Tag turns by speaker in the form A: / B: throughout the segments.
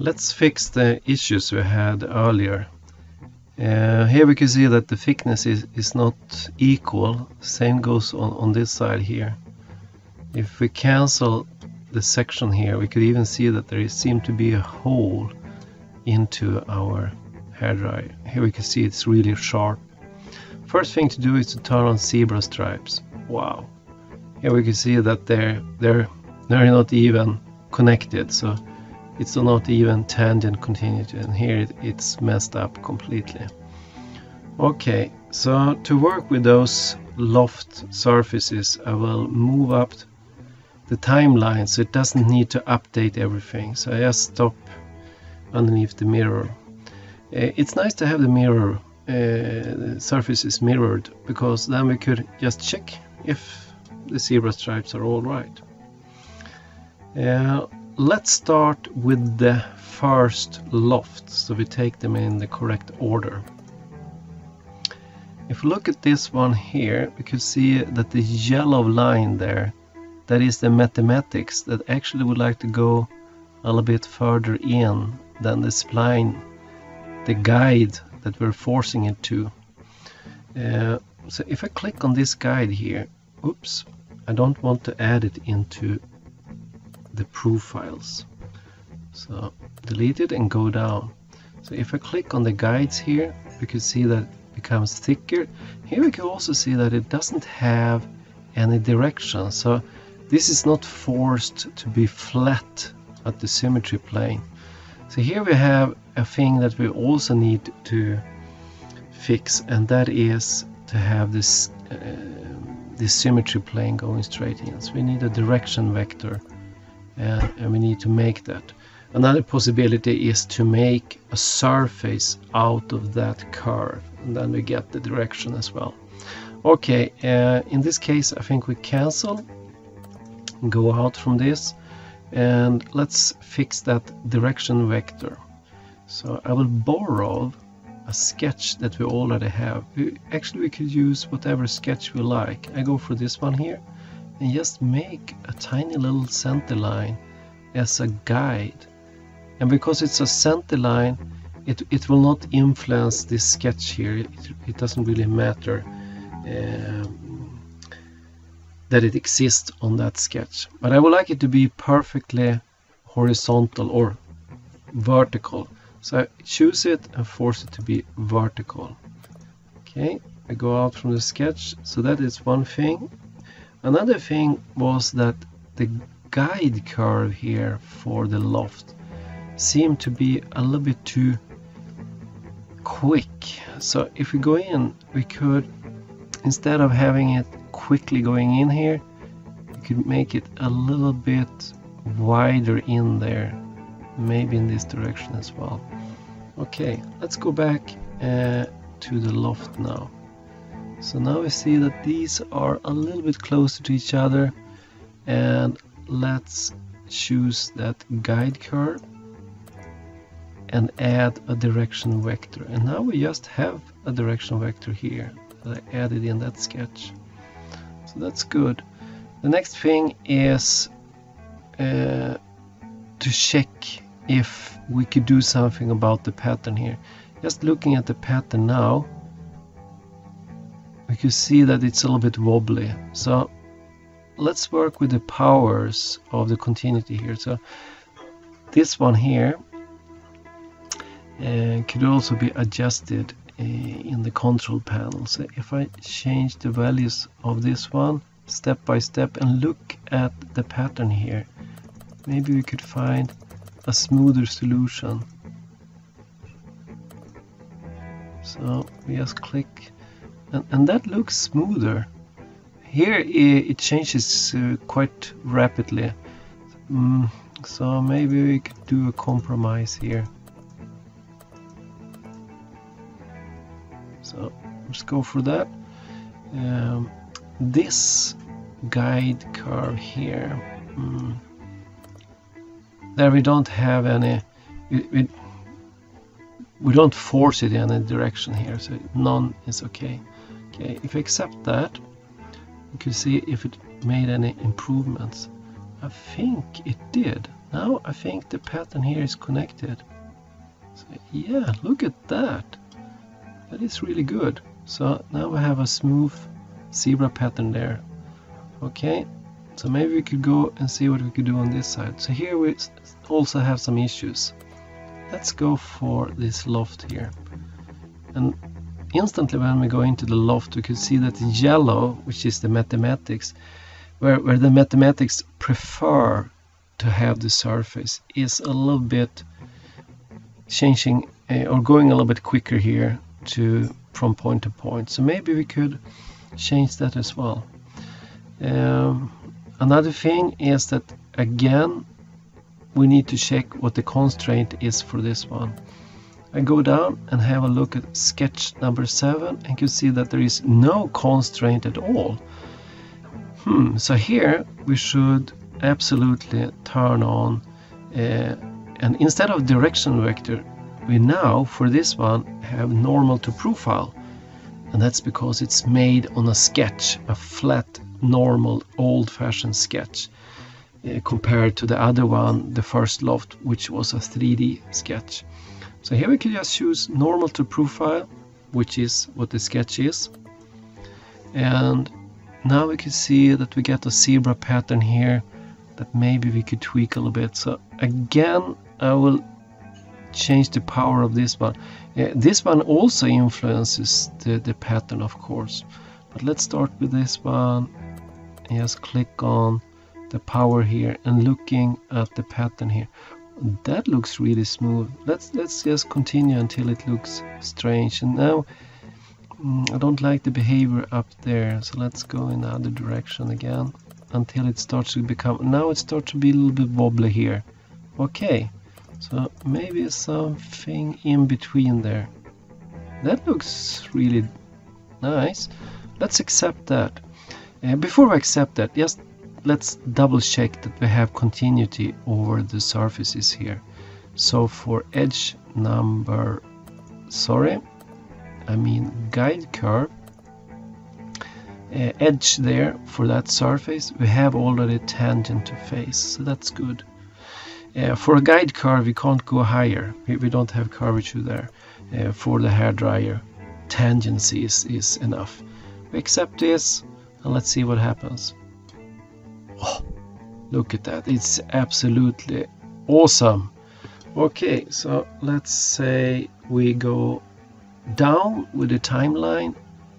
A: Let's fix the issues we had earlier. Uh, here we can see that the thickness is, is not equal. Same goes on, on this side here. If we cancel the section here, we could even see that there seemed to be a hole into our hairdryer. Here we can see it's really sharp. First thing to do is to turn on zebra stripes. Wow. Here we can see that they're, they're, they're not even connected. So it's not even tangent continuity and here it, it's messed up completely. Okay so to work with those loft surfaces I will move up the timeline so it doesn't need to update everything so I just stop underneath the mirror. Uh, it's nice to have the mirror uh, the surface is mirrored because then we could just check if the zebra stripes are all right. Uh, let's start with the first loft so we take them in the correct order. If we look at this one here we can see that the yellow line there that is the mathematics that actually would like to go a little bit further in than the spline the guide that we're forcing it to. Uh, so if I click on this guide here oops I don't want to add it into the proof files. So delete it and go down. So if I click on the guides here, we can see that it becomes thicker. Here we can also see that it doesn't have any direction. So this is not forced to be flat at the symmetry plane. So here we have a thing that we also need to fix and that is to have this uh, this symmetry plane going straight in. So we need a direction vector and we need to make that. Another possibility is to make a surface out of that curve and then we get the direction as well. Okay, uh, in this case I think we cancel, go out from this and let's fix that direction vector. So I will borrow a sketch that we already have. We, actually we could use whatever sketch we like. I go for this one here and just make a tiny little center line as a guide. And because it's a center line it, it will not influence this sketch here. It, it doesn't really matter um, that it exists on that sketch. But I would like it to be perfectly horizontal or vertical. So I choose it and force it to be vertical. Okay I go out from the sketch. So that is one thing Another thing was that the guide curve here for the loft seemed to be a little bit too quick. So if we go in, we could, instead of having it quickly going in here, we could make it a little bit wider in there. Maybe in this direction as well. Okay, let's go back uh, to the loft now. So now we see that these are a little bit closer to each other and let's choose that guide curve and add a direction vector. And now we just have a direction vector here that I added in that sketch. So that's good. The next thing is uh, to check if we could do something about the pattern here. Just looking at the pattern now we can see that it's a little bit wobbly. So let's work with the powers of the continuity here. So this one here uh, could also be adjusted uh, in the control panel. So if I change the values of this one step by step and look at the pattern here, maybe we could find a smoother solution. So we just click and, and that looks smoother. Here it changes uh, quite rapidly. Mm, so maybe we could do a compromise here. So let's go for that. Um, this guide curve here mm, there we don't have any we, don't force it in any direction here so none is okay Okay, if I accept that, you can see if it made any improvements. I think it did. now I think the pattern here is connected. So yeah look at that. That is really good. So now we have a smooth zebra pattern there. Okay so maybe we could go and see what we could do on this side. So here we also have some issues. Let's go for this loft here. And instantly when we go into the loft we can see that the yellow which is the mathematics where, where the mathematics prefer to have the surface is a little bit changing uh, or going a little bit quicker here to from point to point. So maybe we could change that as well. Um, another thing is that again we need to check what the constraint is for this one I go down and have a look at sketch number 7 and you see that there is no constraint at all. Hmm, so here we should absolutely turn on uh, and instead of direction vector we now for this one have normal to profile and that's because it's made on a sketch, a flat normal old-fashioned sketch uh, compared to the other one, the first loft, which was a 3D sketch. So here we can just choose normal to profile, which is what the sketch is. And now we can see that we get a zebra pattern here that maybe we could tweak a little bit. So again, I will change the power of this one. Uh, this one also influences the, the pattern, of course. But let's start with this one. Just click on the power here and looking at the pattern here that looks really smooth. Let's let's just continue until it looks strange. And now mm, I don't like the behavior up there so let's go in the other direction again until it starts to become now it starts to be a little bit wobbly here. Okay so maybe something in between there. That looks really nice. Let's accept that. Uh, before we accept that just let's double check that we have continuity over the surfaces here. So for edge number sorry I mean guide curve uh, edge there for that surface we have already tangent to face so that's good. Uh, for a guide curve we can't go higher. We, we don't have curvature there. Uh, for the hair dryer tangency is, is enough. We accept this and let's see what happens Oh, look at that. It's absolutely awesome. Okay, so let's say we go down with the timeline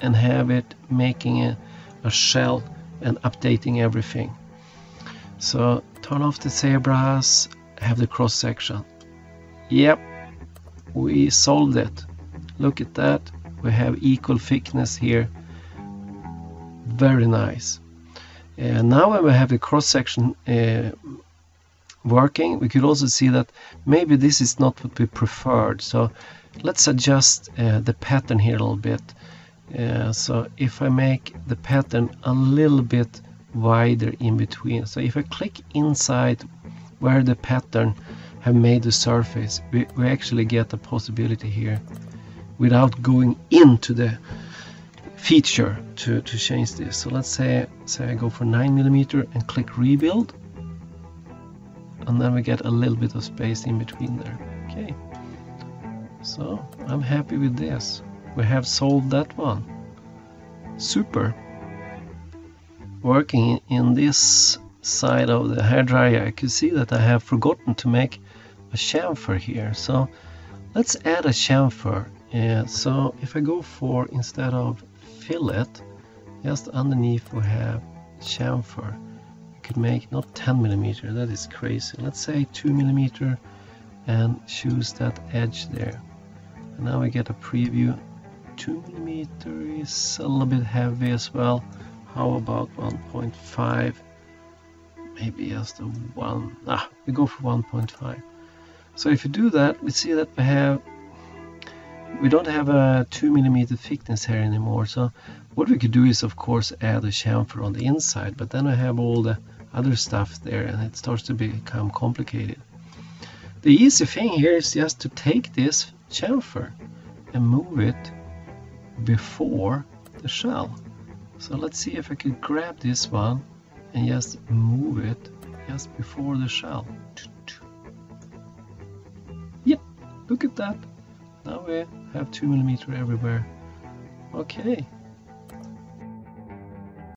A: and have it making a, a shell and updating everything. So turn off the zebras, have the cross section. Yep, we solved it. Look at that. We have equal thickness here. Very nice. Uh, now when we have the cross section uh, working we could also see that maybe this is not what we preferred. So let's adjust uh, the pattern here a little bit. Uh, so if I make the pattern a little bit wider in between so if I click inside where the pattern have made the surface we, we actually get a possibility here without going into the feature to, to change this. So let's say, say I go for 9 millimeter and click rebuild. And then we get a little bit of space in between there. Okay. So I'm happy with this. We have solved that one. Super. Working in this side of the hairdryer, I can see that I have forgotten to make a chamfer here. So let's add a chamfer. Yeah, so if I go for instead of fillet just underneath we have chamfer. We could make not 10 millimeter that is crazy. Let's say 2 millimeter and choose that edge there. And now we get a preview. 2 millimeter is a little bit heavy as well. How about 1.5 maybe just a 1 ah we go for 1.5 so if you do that we see that we have we don't have a 2 millimeter thickness here anymore so what we could do is of course add a chamfer on the inside but then I have all the other stuff there and it starts to become complicated. The easy thing here is just to take this chamfer and move it before the shell. So let's see if I can grab this one and just move it just before the shell. Yep, look at that now we have 2 millimeter everywhere. Okay